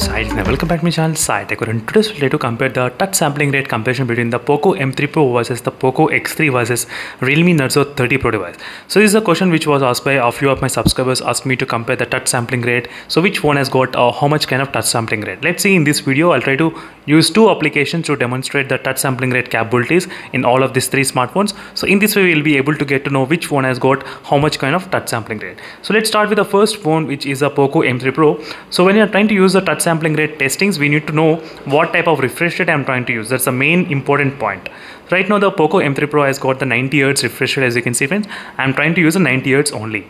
Sai and welcome back to my channel Sai Tech. In today's video to compare the touch sampling rate comparison between the Poco M3 Pro versus the Poco X3 versus Realme Narzo 30 Pro device. So this is a question which was asked by a few of my subscribers asked me to compare the touch sampling rate. So which one has got uh, how much kind of touch sampling rate? Let's see in this video I'll try to use two applications to demonstrate the touch sampling rate capabilities in all of these three smartphones. So in this way we'll be able to get to know which one has got how much kind of touch sampling rate. So let's start with the first phone which is a Poco M3 Pro. So when you're trying to use the touch sampling rate testings, we need to know what type of refresh rate I'm trying to use. That's the main important point. Right now the Poco M3 Pro has got the 90 Hz refresh rate as you can see friends. I'm trying to use a 90 Hz only.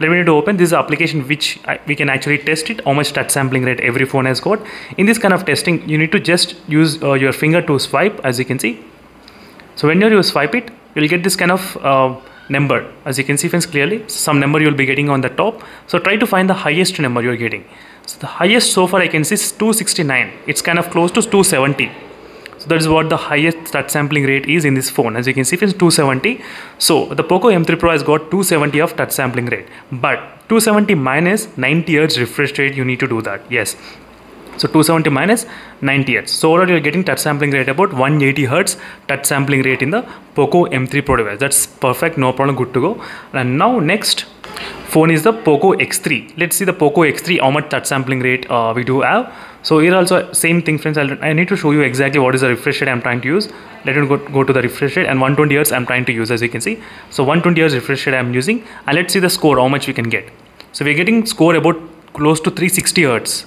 Let me need to open this is application which I, we can actually test it how much touch sampling rate every phone has got. In this kind of testing you need to just use uh, your finger to swipe as you can see. So when you swipe it you'll get this kind of uh, number as you can see friends clearly some number you'll be getting on the top so try to find the highest number you're getting so the highest so far i can see is 269 it's kind of close to 270 so that is what the highest touch sampling rate is in this phone. As you can see it's 270 so the poco m3 pro has got 270 of touch sampling rate. But 270 minus 90 hertz refresh rate you need to do that. Yes. So 270 minus 90 Hz. So overall you're getting touch sampling rate about 180 Hz touch sampling rate in the Poco M3 Pro device. That's perfect, no problem, good to go. And now next phone is the Poco X3. Let's see the Poco X3 how much touch sampling rate uh, we do have. So here also same thing friends, I'll, i need to show you exactly what is the refresh rate I'm trying to use. Let me go, go to the refresh rate and 120 Hz I'm trying to use as you can see. So 120 Hz refresh rate I'm using and let's see the score how much we can get. So we're getting score about close to 360 Hz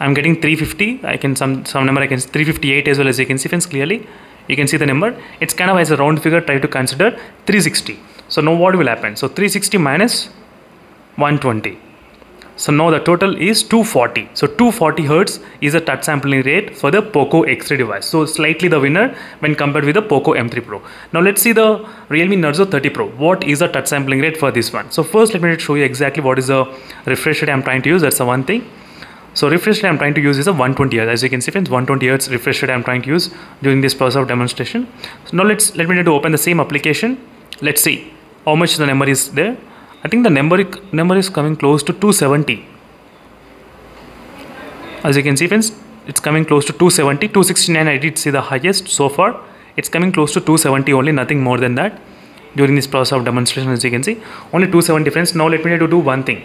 I'm getting 350 I can some some number I can 358 as well as you can see friends clearly you can see the number it's kind of as a round figure try to consider 360 so now what will happen? So 360 minus 120 so now the total is 240 so 240 hertz is the touch sampling rate for the poco x3 device. So slightly the winner when compared with the poco m3 pro. Now let's see the realme narzo 30 pro. What is the touch sampling rate for this one? So first let me show you exactly what is the refresh rate i'm trying to use. That's the one thing. So refresh rate I'm trying to use is a 120 Hz. As you can see friends, 120 Hz refresh rate I'm trying to use during this process of demonstration. So now let's let me need to open the same application. Let's see how much the number is there. I think the number number is coming close to 270. As you can see friends, it's coming close to 270. 269 I did see the highest so far. It's coming close to 270 only, nothing more than that during this process of demonstration as you can see only 270 friends now let me need to do one thing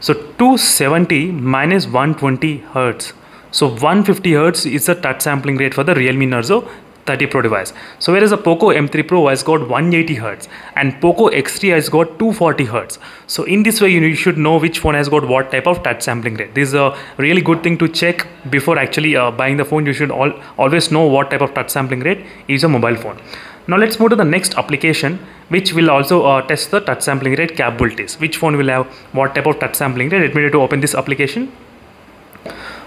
so 270 minus 120 hertz so 150 hertz is the touch sampling rate for the realme narzo 30 pro device so whereas the poco m3 pro has got 180 Hz and poco x3 has got 240 Hz. so in this way you should know which phone has got what type of touch sampling rate this is a really good thing to check before actually uh, buying the phone you should all, always know what type of touch sampling rate is a mobile phone now let's move to the next application which will also uh, test the touch sampling rate capabilities. Which phone will have what type of touch sampling rate. Let me to open this application.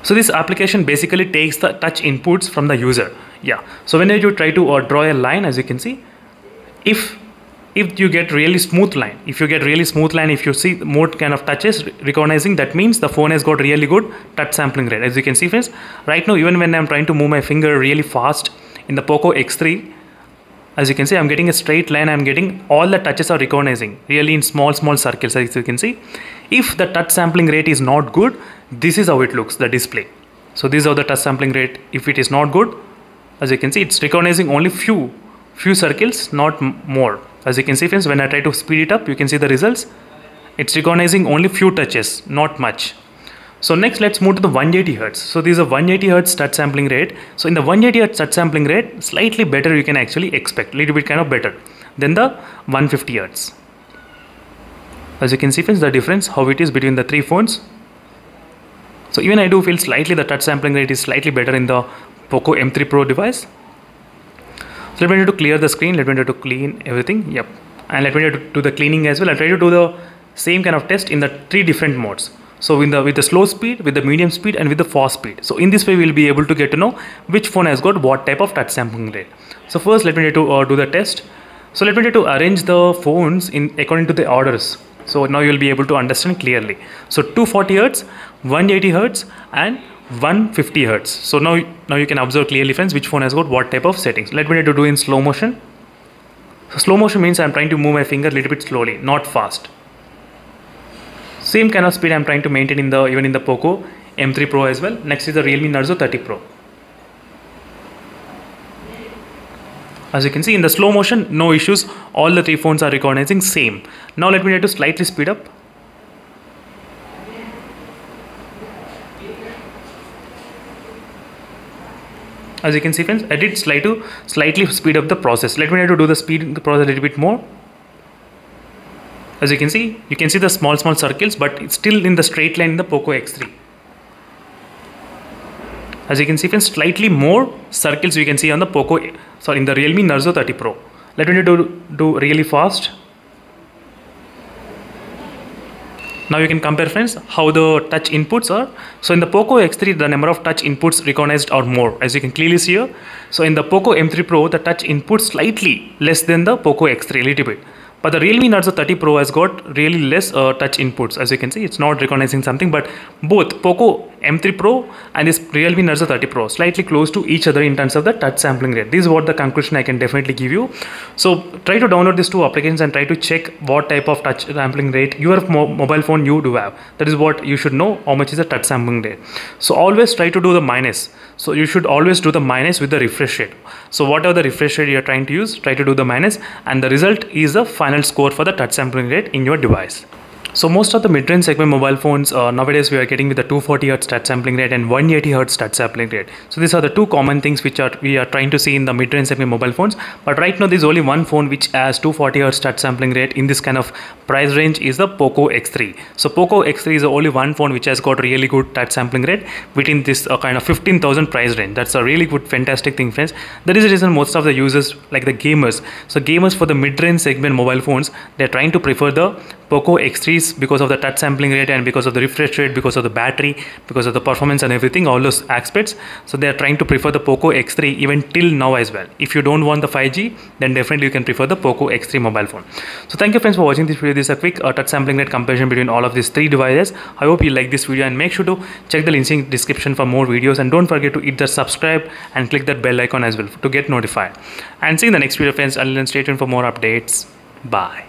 So this application basically takes the touch inputs from the user. Yeah. So when you try to uh, draw a line as you can see, if if you get really smooth line, if you get really smooth line, if you see more kind of touches recognizing that means the phone has got really good touch sampling rate. As you can see friends, right now even when I'm trying to move my finger really fast in the Poco X3, as you can see I'm getting a straight line I'm getting all the touches are recognizing really in small small circles as you can see if the touch sampling rate is not good this is how it looks the display so this is how the touch sampling rate if it is not good as you can see it's recognizing only few few circles not more as you can see friends when I try to speed it up you can see the results it's recognizing only few touches not much so next let's move to the 180 hertz. So this is a 180 hertz touch sampling rate. So in the 180 hertz touch sampling rate, slightly better you can actually expect, little bit kind of better than the 150 hertz. As you can see friends, the difference how it is between the three phones. So even I do feel slightly the touch sampling rate is slightly better in the Poco M3 Pro device. So let me need to clear the screen, let me need to clean everything, yep. And let me need to do the cleaning as well. I'll try to do the same kind of test in the three different modes so with the with the slow speed with the medium speed and with the fast speed so in this way we'll be able to get to know which phone has got what type of touch sampling rate so first let me need to uh, do the test so let me need to arrange the phones in according to the orders so now you'll be able to understand clearly. So 240 hertz 180 hertz and 150 hertz. So now now you can observe clearly friends which phone has got what type of settings. Let me need to do in slow motion. So slow motion means i'm trying to move my finger a little bit slowly not fast. Same kind of speed I'm trying to maintain in the even in the Poco M3 Pro as well. Next is the Realme Narzo 30 Pro. As you can see in the slow motion, no issues. All the three phones are recognizing same. Now let me try to slightly speed up. As you can see friends, I did slightly, slightly speed up the process. Let me try to do the speed the process a little bit more. As you can see, you can see the small small circles but it's still in the straight line in the POCO X3 as you can see friends slightly more circles you can see on the poco sorry in the realme narzo 30 pro. Let me do do really fast. Now you can compare friends how the touch inputs are. So in the poco x3 the number of touch inputs recognized are more as you can clearly see here. So in the poco m3 pro the touch input slightly less than the poco x3 a little bit. But the Realme Narzo 30 Pro has got really less uh, touch inputs. As you can see, it's not recognizing something, but both Poco M3 Pro and this Realme Narzo 30 Pro slightly close to each other in terms of the touch sampling rate. This is what the conclusion I can definitely give you. So try to download these two applications and try to check what type of touch sampling rate your mo mobile phone you do have. That is what you should know how much is the touch sampling rate. So always try to do the minus. So you should always do the minus with the refresh rate. So whatever the refresh rate you are trying to use, try to do the minus and the result is the final score for the touch sampling rate in your device. So most of the mid-range segment mobile phones uh, nowadays we are getting with the 240 Hz touch sampling rate and 180 Hz touch sampling rate. So these are the two common things which are we are trying to see in the mid-range segment mobile phones. But right now there is only one phone which has 240 Hz touch sampling rate in this kind of price range is the Poco X3. So Poco X3 is the only one phone which has got really good touch sampling rate within this uh, kind of 15,000 price range. That's a really good fantastic thing friends. That is the reason most of the users like the gamers. So gamers for the mid-range segment mobile phones they're trying to prefer the Poco X3s because of the touch sampling rate and because of the refresh rate, because of the battery, because of the performance and everything, all those aspects. So they are trying to prefer the Poco X3 even till now as well. If you don't want the 5G, then definitely you can prefer the Poco X3 mobile phone. So thank you friends for watching this video. This is a quick uh, touch sampling rate comparison between all of these three devices. I hope you like this video and make sure to check the links in description for more videos and don't forget to hit the subscribe and click that bell icon as well to get notified. And see you in the next video friends. Until then stay tuned for more updates. Bye.